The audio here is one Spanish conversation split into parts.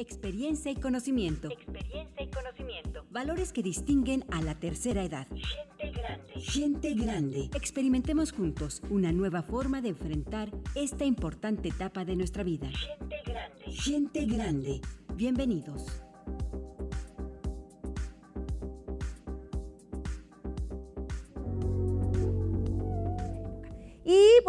Experiencia y conocimiento. Experiencia y conocimiento. Valores que distinguen a la tercera edad. Gente grande. Gente grande. Experimentemos juntos una nueva forma de enfrentar esta importante etapa de nuestra vida. Gente grande. Gente grande. Bienvenidos.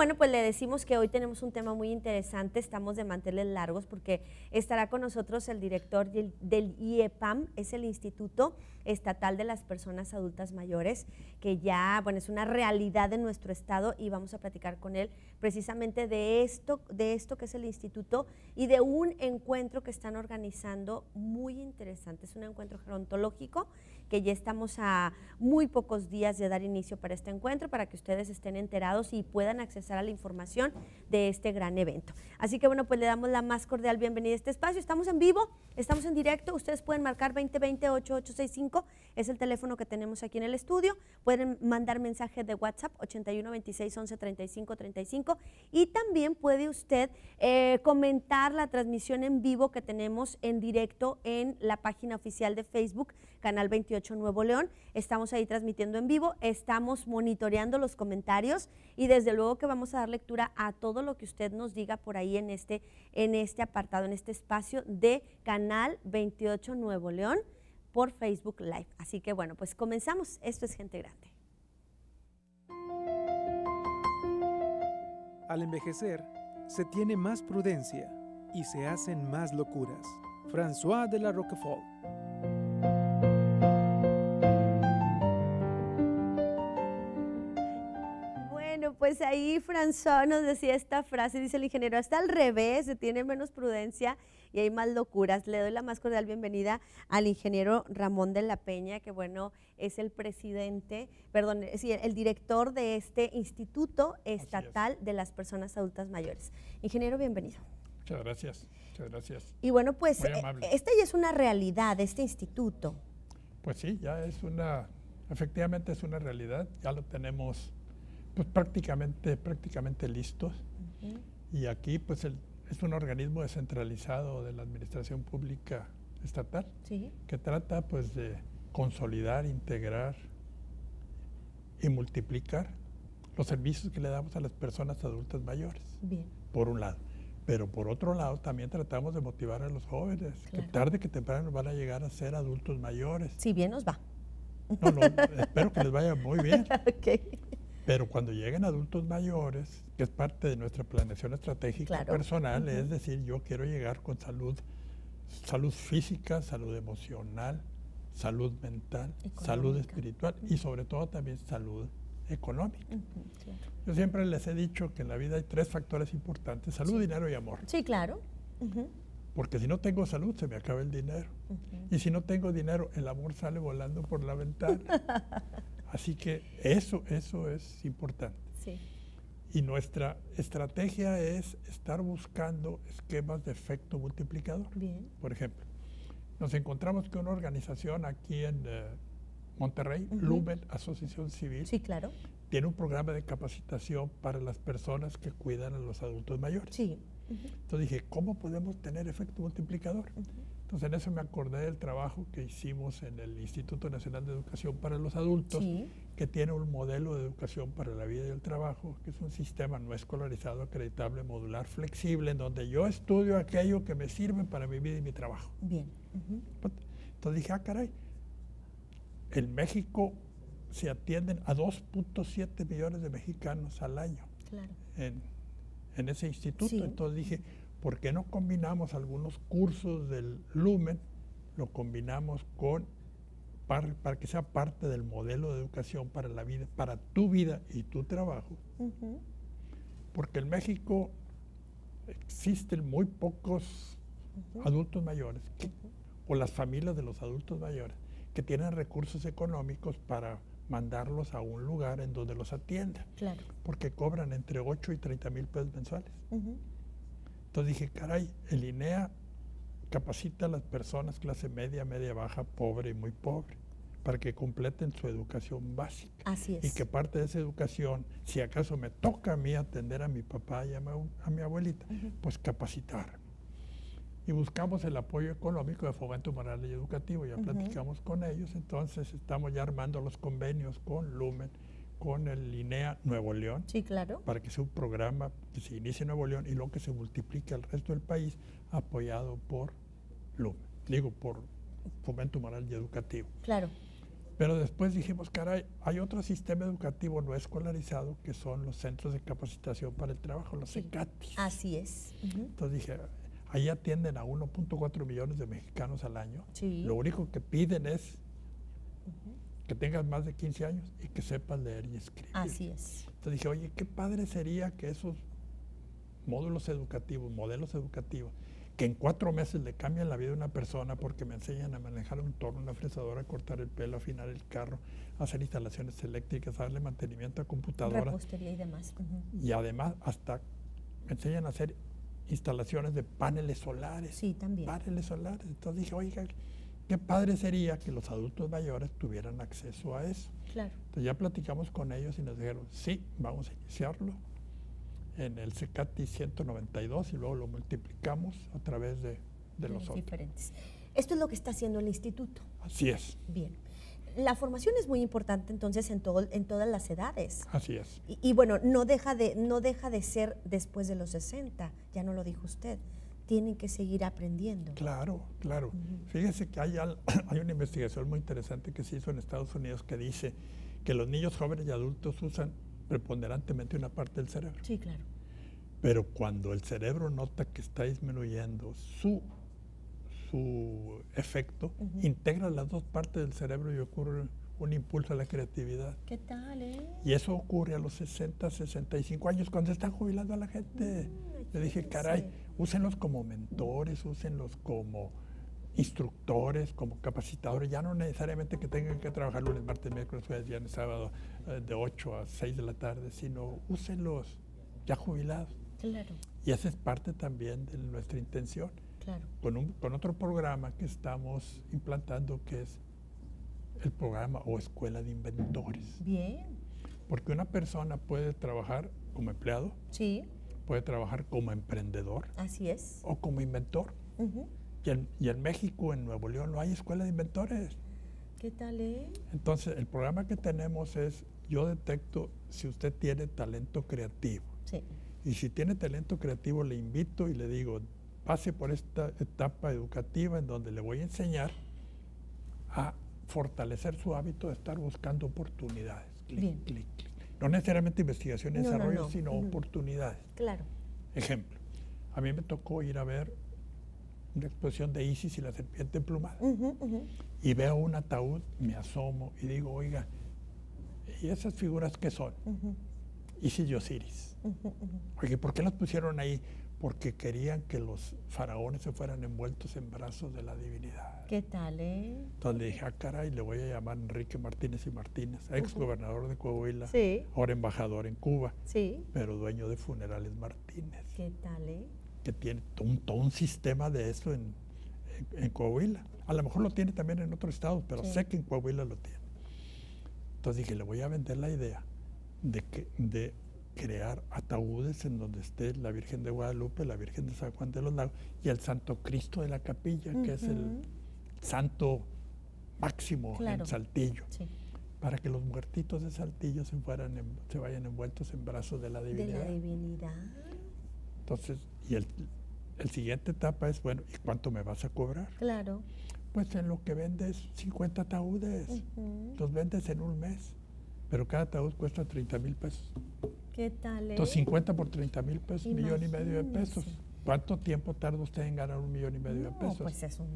Bueno, pues le decimos que hoy tenemos un tema muy interesante, estamos de manteles largos porque estará con nosotros el director del, del, IEPAM, es el Instituto Estatal de las Personas Adultas Mayores, que ya, bueno, es una realidad en nuestro estado y vamos a platicar con él precisamente de esto, de esto que es el instituto y de un encuentro que están organizando muy interesante, es un encuentro gerontológico que ya estamos a muy pocos días de dar inicio para este encuentro, para que ustedes estén enterados y puedan accesar a la información de este gran evento. Así que bueno, pues le damos la más cordial bienvenida a este espacio. Estamos en vivo, estamos en directo, ustedes pueden marcar 2020-8865, es el teléfono que tenemos aquí en el estudio, pueden mandar mensaje de WhatsApp 81 26 11 35 35 y también puede usted eh, comentar la transmisión en vivo que tenemos en directo en la página oficial de Facebook, Canal 28 Nuevo León. Estamos ahí transmitiendo en vivo, estamos monitoreando los comentarios y desde luego que vamos a dar lectura a todo lo que usted nos diga por ahí en este, en este apartado, en este espacio de Canal 28 Nuevo León por Facebook Live. Así que bueno, pues comenzamos. Esto es Gente Grande. Al envejecer, se tiene más prudencia y se hacen más locuras. François de la Roquefort. Pues ahí François nos decía esta frase, dice el ingeniero, hasta al revés, se tiene menos prudencia y hay más locuras. Le doy la más cordial bienvenida al ingeniero Ramón de la Peña, que bueno, es el presidente, perdón, sí, el director de este Instituto Estatal de las Personas Adultas Mayores. Ingeniero, bienvenido. Muchas gracias, muchas gracias. Y bueno, pues eh, esta ya es una realidad, este instituto. Pues sí, ya es una, efectivamente es una realidad, ya lo tenemos pues prácticamente, prácticamente listos. Y aquí pues es un organismo descentralizado de la administración pública estatal que trata pues de consolidar, integrar y multiplicar los servicios que le damos a las personas adultas mayores, por un lado. Pero por otro lado también tratamos de motivar a los jóvenes, que tarde que temprano van a llegar a ser adultos mayores. Si bien nos va. No, no, espero que les vaya muy bien. Pero cuando lleguen adultos mayores, que es parte de nuestra planeación estratégica personal, es decir, yo quiero llegar con salud, salud física, salud emocional, salud mental, salud espiritual y sobre todo también salud económica. Yo siempre les he dicho que en la vida hay tres factores importantes, salud, dinero y amor. Sí, claro. Porque si no tengo salud, se me acaba el dinero. Y si no tengo dinero, el amor sale volando por la ventana. Así que eso, eso es importante. Y nuestra estrategia es estar buscando esquemas de efecto multiplicador. Por ejemplo, nos encontramos con una organización aquí en eh, Monterrey, Lumen Asociación Civil. Sí, claro. Tiene un programa de capacitación para las personas que cuidan a los adultos mayores. Sí. Entonces dije, ¿cómo podemos tener efecto multiplicador? Entonces en eso me acordé del trabajo que hicimos en el Instituto Nacional de Educación para los Adultos, que tiene un modelo de educación para la vida y el trabajo, que es un sistema no escolarizado, acreditable, modular, flexible, en donde yo estudio aquello que me sirve para mi vida y mi trabajo. Bien. Entonces dije, ah, caray, en México se atienden a 2.7 millones de mexicanos al año en, en, ese instituto. Entonces dije, ¿por qué no combinamos algunos cursos del Lumen? Lo combinamos con, para, que sea parte del modelo de educación para la vida, para tu vida y tu trabajo. Porque en México existen muy pocos adultos mayores, o las familias de los adultos mayores, que tienen recursos económicos para mandarlos a un lugar en donde los atiendan. Porque cobran entre 8 y 30 mil pesos mensuales. Entonces dije, caray, el INEA capacita a las personas clase media, media baja, pobre y muy pobre, para que completen su educación básica. Así es. Y que parte de esa educación, si acaso me toca a mí atender a mi papá y a mi, abuelita, pues capacitar. y buscamos el apoyo económico de fomento moral y educativo. Ya platicamos con ellos, entonces estamos ya armando los convenios con Lumen, con el INEA Nuevo León. Sí, claro. Para que sea un programa que se inicie en Nuevo León y luego que se multiplique al resto del país, apoyado por Lumen. Digo, por fomento moral y educativo. Claro. Pero después dijimos, caray, hay otro sistema educativo no escolarizado que son los centros de capacitación para el trabajo, los Sí. CECATIS. Así es. Entonces dije, ahí atienden a 1.4 millones de mexicanos al año. Sí. Lo único que piden es que tengas más de 15 años y que sepas leer y escribir. Así es. Entonces dije, oye, qué padre sería que esos módulos educativos, modelos educativos, que en cuatro meses le cambian la vida a una persona porque me enseñan a manejar un torno, una fresadora, a cortar el pelo, afinar el carro, hacer instalaciones eléctricas, darle mantenimiento a computadoras Repostería y demás. Ujú. y además hasta me enseñan a hacer instalaciones de paneles solares. Sí, también. Paneles solares. Entonces dije, oiga, qué padre sería que los adultos mayores tuvieran acceso a eso. Claro. Entonces ya platicamos con ellos y nos dijeron, sí, vamos a iniciarlo en el CECATI 192 y luego lo multiplicamos a través de, de los otros. diferentes. Esto es lo que está haciendo el instituto. Así es, Bien. La formación es muy importante entonces en, todo, en todas las edades. así es. Y, y bueno, no deja, de, no deja de ser después de los 60, ya no lo dijo usted. Tienen que seguir aprendiendo. Claro, claro. Fíjese que hay, al- hay una investigación muy interesante que se hizo en Estados Unidos que dice que los niños jóvenes y adultos usan preponderantemente una parte del cerebro. Sí, claro. Pero cuando el cerebro nota que está disminuyendo su, su efecto, integra las dos partes del cerebro y ocurre un impulso a la creatividad. ¿Qué tal, eh? Y eso ocurre a los 60, 65 años, cuando están jubilando a la gente. Le dije, caray, úsenlos como mentores, úsenlos como instructores, como capacitadores, ya no necesariamente que tengan que trabajar lunes, martes, miércoles, jueves, viernes, sábado, eh, de 8 a 6 de la tarde, sino úsenlos ya jubilados. Claro, Y esa es parte también de nuestra intención, claro. con, un- con otro programa que estamos implantando, que es el programa o escuela de inventores. Bien. Porque una persona puede trabajar como empleado, Sí, puede trabajar como emprendedor así es. o como inventor. Y en, y en México, en Nuevo León, no hay escuela de inventores. ¿Qué tal, eh? Entonces, el programa que tenemos es, yo detecto si usted tiene talento creativo. Sí. Y si tiene talento creativo, le invito y le digo, pase por esta etapa educativa en donde le voy a enseñar a fortalecer su hábito de estar buscando oportunidades. Clic, Bien. clic, clic. No necesariamente investigación y No, desarrollo, no. sino oportunidades. Claro. Ejemplo, a mí me tocó ir a ver una exposición de Isis y la serpiente emplumada. Y veo un ataúd, me asomo y digo, oiga, ¿y esas figuras qué son? Isis y Osiris. Oye, ¿por qué las pusieron ahí? Porque querían que los faraones se fueran envueltos en brazos de la divinidad. ¿Qué tal, eh? Entonces le dije, ah, caray, le voy a llamar Enrique Martínez y Martínez, ex gobernador de Coahuila, Sí, ahora embajador en Cuba, sí. pero dueño de Funerales Martínez. ¿Qué tal, eh? que tiene todo un, todo un sistema de eso en, en- en Coahuila. A lo mejor lo tiene también en otros estados, pero Sí. sé que en Coahuila lo tiene. Entonces dije, le voy a vender la idea de, que, de crear ataúdes en donde esté la Virgen de Guadalupe, la Virgen de San Juan de los Lagos y el Santo Cristo de la Capilla, que es el santo máximo Claro. en Saltillo, Sí. para que los muertitos de Saltillo se, fueran en- se vayan envueltos en brazos de la De divinidad. la divinidad. Entonces, y el, el siguiente etapa es, bueno, ¿y cuánto me vas a cobrar? Claro. Pues en lo que vendes 50 ataúdes, los vendes en un mes, pero cada ataúd cuesta 30 mil pesos. ¿Qué tal, eh? Entonces 50 por 30 mil pesos, un millón y medio de pesos. ¿Cuánto tiempo tarda usted en ganar un millón y medio de pesos? pues es un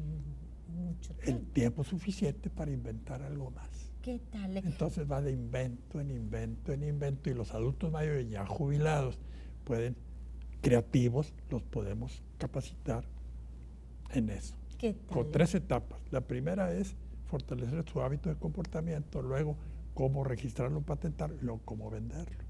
mucho El tiempo. tiempo suficiente para inventar algo más. ¿Qué tal? eh? Entonces va de invento en invento en invento y los adultos mayores ya jubilados pueden, creativos, los podemos capacitar en eso. ¿Qué tal? Con tres etapas. La primera es fortalecer su hábito de comportamiento, luego cómo registrarlo, patentarlo y luego cómo venderlo.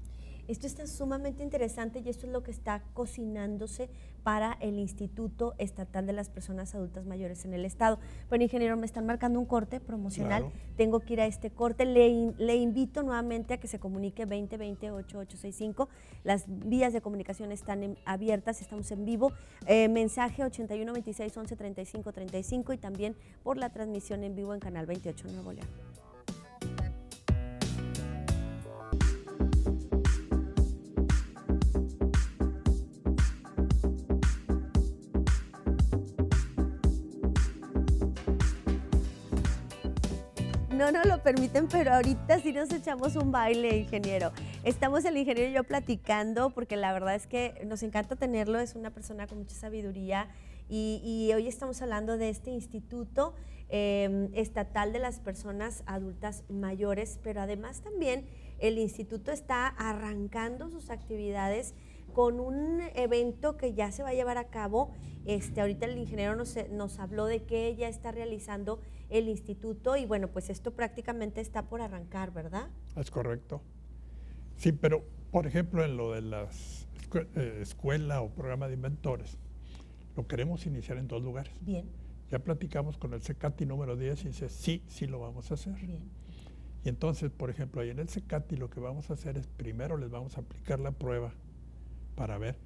Esto está sumamente interesante y esto es lo que está cocinándose para el Instituto Estatal de las Personas Adultas Mayores en el Estado. Bueno, ingeniero, me están marcando un corte promocional. Claro. Tengo que ir a este corte. Le, in- le invito nuevamente a que se comunique 2020-8865. Las vías de comunicación están en- abiertas, estamos en vivo. Eh, mensaje 81 26 11 35 35 y también por la transmisión en vivo en Canal 28 Nuevo León. No nos lo permiten, pero ahorita sí nos echamos un baile, ingeniero. Estamos el ingeniero y yo platicando, porque la verdad es que nos encanta tenerlo, es una persona con mucha sabiduría. Y, hoy estamos hablando de este Instituto eh, Estatal de las Personas Adultas Mayores, pero además también el instituto está arrancando sus actividades con un evento que ya se va a llevar a cabo. Este, ahorita el ingeniero nos, nos habló de que ya está realizando el instituto y bueno, pues esto prácticamente está por arrancar, ¿verdad? Es correcto. Sí, pero por ejemplo en lo de la escuela o programa de inventores, lo queremos iniciar en dos lugares. Bien, Ya platicamos con el CECATI número 10 y dice, sí, sí lo vamos a hacer. bien. Y entonces, por ejemplo, ahí en el CECATI lo que vamos a hacer es primero les vamos a aplicar la prueba para ver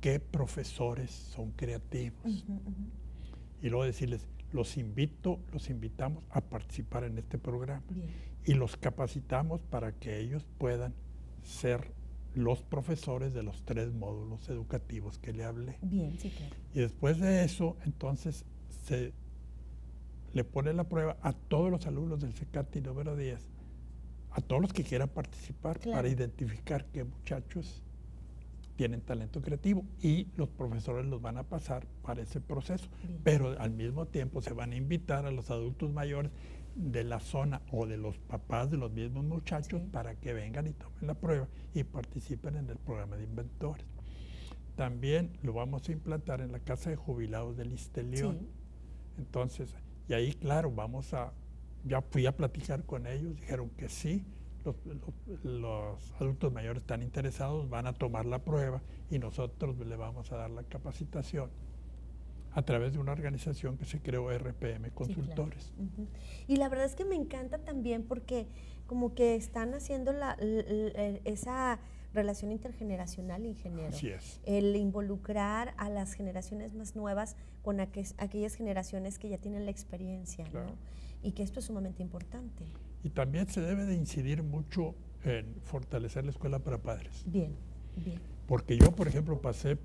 qué profesores son creativos. Y luego decirles, los invito, los invitamos a participar en este programa. Bien. Y los capacitamos para que ellos puedan ser los profesores de los tres módulos educativos que le hablé. Bien, sí, claro. Y después de eso, entonces se le pone la prueba a todos los alumnos del CECATI número 10, a todos los que quieran participar Claro. para identificar qué muchachos tienen talento creativo y los profesores los van a pasar para ese proceso. Bien. Pero al mismo tiempo se van a invitar a los adultos mayores de la zona o de los papás de los mismos muchachos Sí. para que vengan y tomen la prueba y participen en el programa de inventores. También lo vamos a implantar en la casa de jubilados del Istelión. Sí. Entonces, y ahí, claro, vamos a, ya fui a platicar con ellos, dijeron que sí, los, los- los adultos mayores están interesados, van a tomar la prueba y nosotros le vamos a dar la capacitación a través de una organización que se creó RPM Sí, claro. Consultores. Y la verdad es que me encanta también porque como que están haciendo la, l- esa relación intergeneracional, ingeniero. Así es. El involucrar a las generaciones más nuevas con aquellas generaciones que ya tienen la experiencia, ¿no? Y que esto es sumamente importante. Y también se debe de incidir mucho en fortalecer la escuela para padres. Bien, bien. Porque yo, por ejemplo, pasé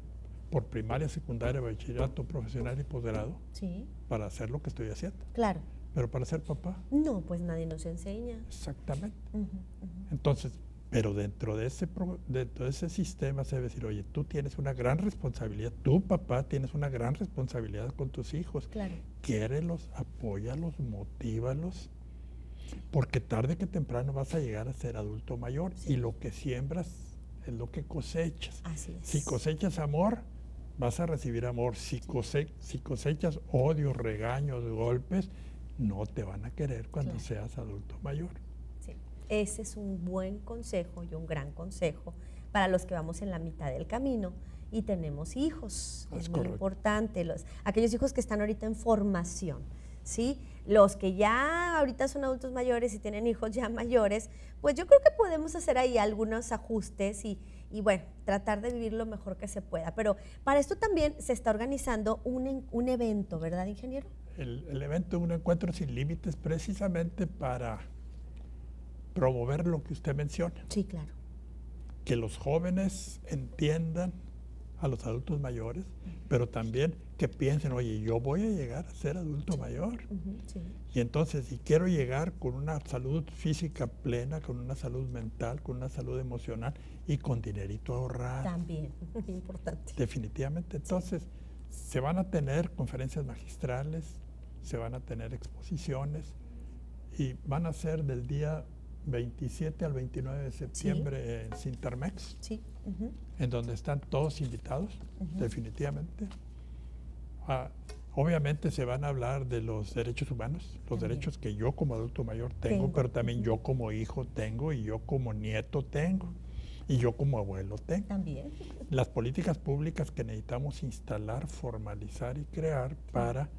por primaria, secundaria, bachillerato, profesional y posgrado Sí, para hacer lo que estoy haciendo. claro. Pero para ser papá, No, pues nadie nos enseña. exactamente. Entonces, pero dentro de ese pro- dentro de ese sistema se debe decir, oye, tú tienes una gran responsabilidad, tu papá tienes una gran responsabilidad con tus hijos. Claro. Quiérelos, apóyalos, motívalos, porque tarde que temprano vas a llegar a ser adulto mayor Sí. y lo que siembras es lo que cosechas. Así es. Si cosechas amor, vas a recibir amor. Si, cose- si cosechas odio, regaños, golpes, no te van a querer cuando Claro. seas adulto mayor. Sí. Ese es un buen consejo y un gran consejo para los que vamos en la mitad del camino y tenemos hijos. Es Es, muy importante. Los, aquellos hijos que están ahorita en formación. ¿Sí? Los que ya ahorita son adultos mayores y tienen hijos ya mayores, pues yo creo que podemos hacer ahí algunos ajustes y, y bueno, tratar de vivir lo mejor que se pueda. Pero para esto también se está organizando un, un evento, ¿verdad, ingeniero? El, el evento Un Encuentro Sin Límites precisamente para promover lo que usted menciona, Sí, claro. que los jóvenes entiendan a los adultos mayores, pero también que piensen, oye, yo voy a llegar a ser adulto mayor. Sí. Y entonces, si quiero llegar con una salud física plena, con una salud mental, con una salud emocional y con dinerito ahorrado, También, importante. definitivamente. Entonces, se van a tener conferencias magistrales, se van a tener exposiciones y van a ser del día 27 al 29 de septiembre en Sintermex, Sí. ujú. en donde están todos invitados, Ujú. definitivamente. Ah, obviamente se van a hablar de los derechos humanos, los derechos que yo como adulto mayor tengo, Tengo, pero también yo como hijo tengo y yo como nieto tengo. Y yo como abuelo tengo. También. Las políticas públicas que necesitamos instalar, formalizar y crear para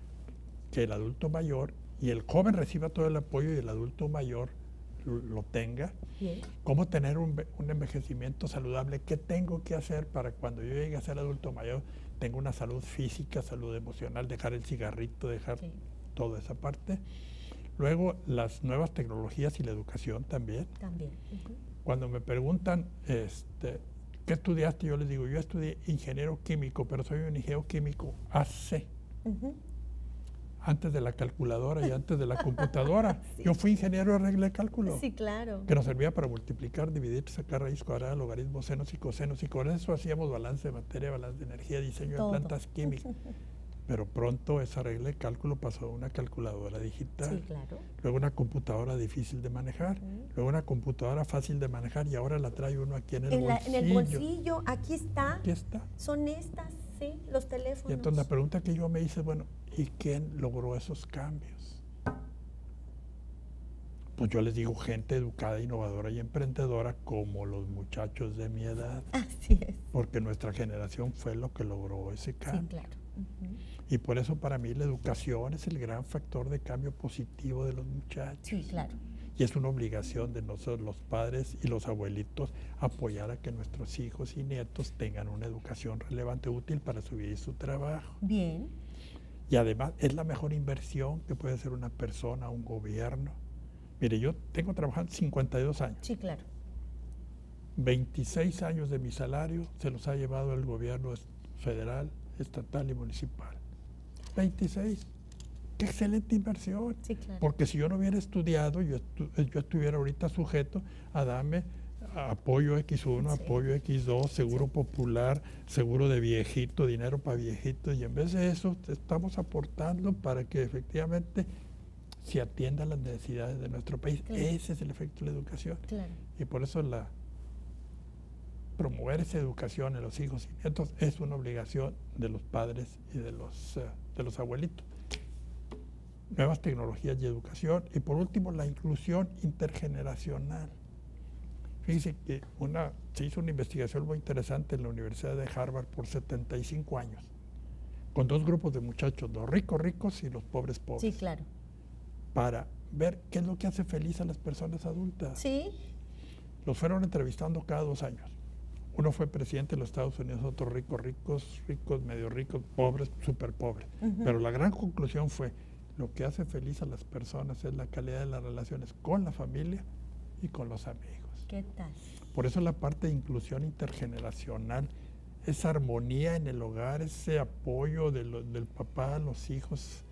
que el adulto mayor y el joven reciba todo el apoyo y el adulto mayor lo, tenga. Bien. ¿Cómo tener un, un envejecimiento saludable? ¿Qué tengo que hacer para cuando yo llegue a ser adulto mayor tenga una salud física, salud emocional, dejar el cigarrito, dejar Sí. toda esa parte? Luego, las nuevas tecnologías y la educación también. Cuando me preguntan, este, ¿qué estudiaste? Yo les digo, yo estudié ingeniero químico, pero soy un ingeniero químico AC, Ujú. Antes de la calculadora y antes de la computadora. Sí. Yo fui ingeniero de regla de cálculo, Sí, claro. que nos servía para multiplicar, dividir, sacar raíz cuadrada, logaritmos, senos y cosenos, y con eso hacíamos balance de materia, balance de energía, diseño Todo. de plantas químicas. Pero pronto esa regla de cálculo pasó a una calculadora digital. Sí, claro. luego una computadora difícil de manejar, luego una computadora fácil de manejar y ahora la trae uno aquí en el, En, la- bolsillo. en el bolsillo, aquí está. Aquí está. Son estas, sí, los teléfonos. Y entonces la pregunta que yo me hice, bueno, ¿y quién logró esos cambios? Pues yo les digo gente educada, innovadora y emprendedora como los muchachos de mi edad, Así es. porque nuestra generación fue lo que logró ese Sí, cambio. claro. Ujú. Y por eso para mí la educación es el gran factor de cambio positivo de los muchachos. Sí, claro. Y es una obligación de nosotros los padres y los abuelitos apoyar a que nuestros hijos y nietos tengan una educación relevante, útil para su vida y su trabajo. Bien. Y además es la mejor inversión que puede hacer una persona, un gobierno. Mire, yo tengo trabajando 52 años. Sí, claro. 26 años de mi salario se los ha llevado el gobierno federal, estatal y municipal. 26. Qué excelente inversión. Sí, claro. Porque si yo no hubiera estudiado, yo, estu- yo estuviera ahorita sujeto a darme apoyo X1, Sí. apoyo X2, seguro popular, seguro de viejito, dinero para viejito, y en vez de eso estamos aportando para que efectivamente se atienda las necesidades de nuestro país. Claro. Ese es el efecto de la educación. Claro. Y por eso la promover esa educación en los hijos y nietos es una obligación de los padres y de los, eh, de los abuelitos. Nuevas tecnologías y educación. Y por último, la inclusión intergeneracional. Fíjense que una, se hizo una investigación muy interesante en la Universidad de Harvard por 75 años, con dos grupos de muchachos, los ricos ricos y los pobres pobres, Sí, claro. para ver qué es lo que hace feliz a las personas adultas. Sí. Los fueron entrevistando cada dos años. Uno fue presidente de los Estados Unidos, otros ricos, ricos, ricos, medio ricos, pobres, súper pobres. Pero la gran conclusión fue, lo que hace feliz a las personas es la calidad de las relaciones con la familia y con los amigos. ¿Qué tal? Por eso la parte de inclusión intergeneracional, esa armonía en el hogar, ese apoyo de lo- del papá a los hijos,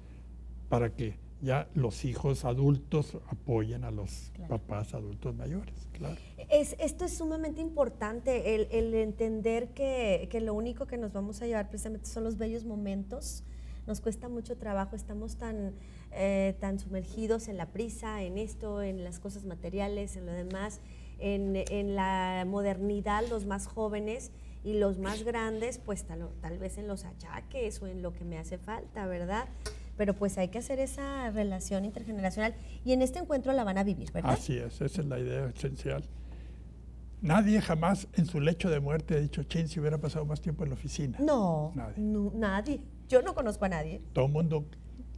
para que ya los hijos adultos apoyen a los Claro. papás adultos mayores, claro. Es, esto es sumamente importante, el, el entender que, que lo único que nos vamos a llevar precisamente son los bellos momentos. Nos cuesta mucho trabajo, estamos tan, eh, tan sumergidos en la prisa, en esto, en las cosas materiales, en lo demás, en, en la modernidad, los más jóvenes y los más grandes, pues tal, tal vez en los achaques o en lo que me hace falta, ¿verdad? Pero pues hay que hacer esa relación intergeneracional y en este encuentro la van a vivir, ¿verdad? Así es, esa es la idea esencial. Nadie jamás en su lecho de muerte ha dicho, chin, si hubiera pasado más tiempo en la oficina. No, Nadie. no, nadie. Yo no conozco a nadie. Todo el mundo,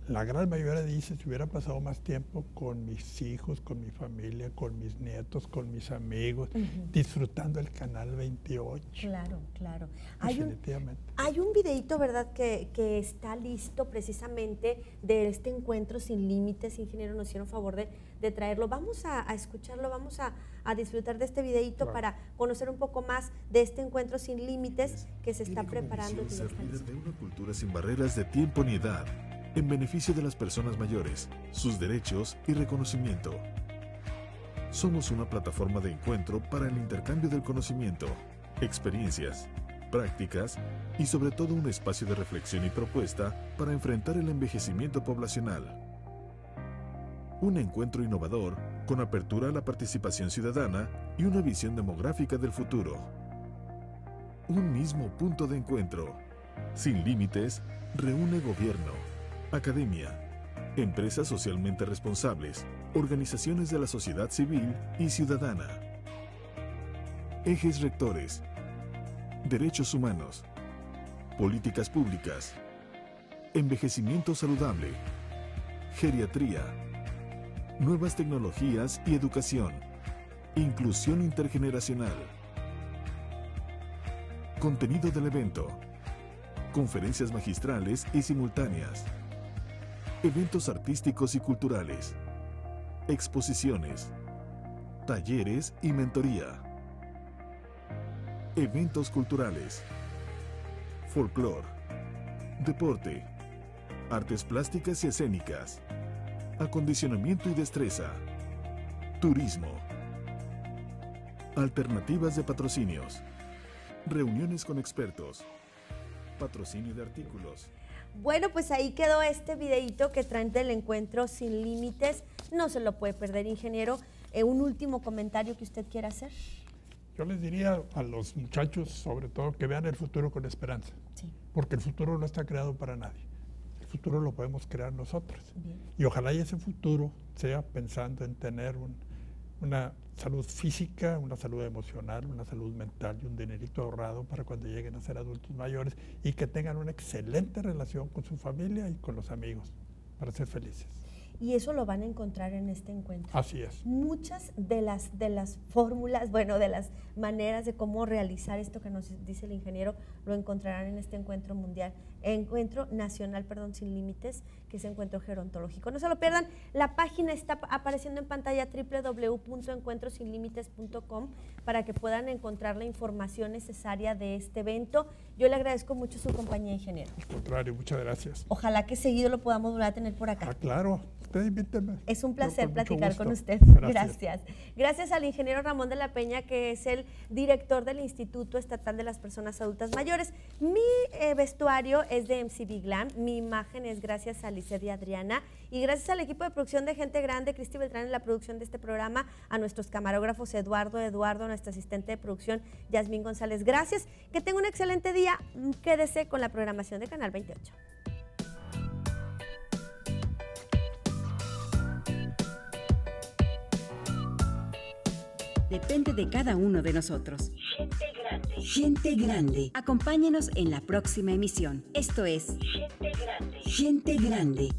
la gran mayoría dice, si hubiera pasado más tiempo con mis hijos, con mi familia, con mis nietos, con mis amigos, disfrutando el Canal 28. Claro, claro. Hay un, Definitivamente. hay un videito, ¿verdad?, que, que está listo precisamente de este encuentro sin límites. Ingeniero, nos hicieron favor de, de traerlo. Vamos a, a escucharlo, vamos a, a disfrutar de este videito Claro. para conocer un poco más de este encuentro sin límites que se está preparando. y misión ya ser está líder listo. de una cultura sin barreras de tiempo ni edad, en beneficio de las personas mayores, sus derechos y reconocimiento. Somos una plataforma de encuentro para el intercambio del conocimiento, experiencias, prácticas y sobre todo un espacio de reflexión y propuesta para enfrentar el envejecimiento poblacional. Un encuentro innovador con apertura a la participación ciudadana y una visión demográfica del futuro. Un mismo punto de encuentro. Sin límites, reúne gobierno, academia, empresas socialmente responsables, organizaciones de la sociedad civil y ciudadana. ejes rectores, derechos humanos, políticas públicas, envejecimiento saludable, geriatría, nuevas tecnologías y educación, inclusión intergeneracional. Contenido del evento, conferencias magistrales y simultáneas, eventos artísticos y culturales, exposiciones, talleres y mentoría, eventos culturales, folclore, deporte, artes plásticas y escénicas, acondicionamiento y destreza, turismo, alternativas de patrocinios, reuniones con expertos, patrocinio de artículos. Bueno, pues ahí quedó este videito que traen del encuentro sin límites. No se lo puede perder, ingeniero. Eh, un último comentario que usted quiera hacer. Yo les diría a los muchachos, sobre todo, que vean el futuro con esperanza. Sí. Porque el futuro no está creado para nadie. El futuro lo podemos crear nosotros. Bien. Y ojalá y ese futuro sea pensando en tener un- una salud física, una salud emocional, una salud mental y un dinerito ahorrado para cuando lleguen a ser adultos mayores y que tengan una excelente relación con su familia y con los amigos para ser felices. Y eso lo van a encontrar en este encuentro. Así es. Muchas de las, de las fórmulas, bueno, de las maneras de cómo realizar esto que nos dice el ingeniero, lo encontrarán en este encuentro mundial, encuentro nacional, perdón, sin límites, que es encuentro gerontológico. No se lo pierdan, la página está pa- apareciendo en pantalla www.encuentrosinlímites.com para que puedan encontrar la información necesaria de este evento. Yo le agradezco mucho su compañía, ingeniero. Al contrario, muchas gracias. Ojalá que seguido lo podamos volver a tener por acá. Ah, claro, usted invíteme. Es un placer platicar con usted. Gracias. Gracias. Gracias al ingeniero Ramón de la Peña, que es el director del Instituto Estatal de las Personas Adultas Mayores. Mi eh, vestuario es de MCB Glam, mi imagen es gracias a Lisset y Adriana y gracias al equipo de producción de Gente Grande, Cristi Beltrán en la producción de este programa, a nuestros camarógrafos Eduardo, Eduardo, nuestra asistente de producción Yasmín González. Gracias. Que tenga un excelente día. Mm, Quédese con la programación de Canal 28. Depende de cada uno de nosotros. Gente grande. Gente grande. Acompáñenos en la próxima emisión. Esto es Gente grande. Gente grande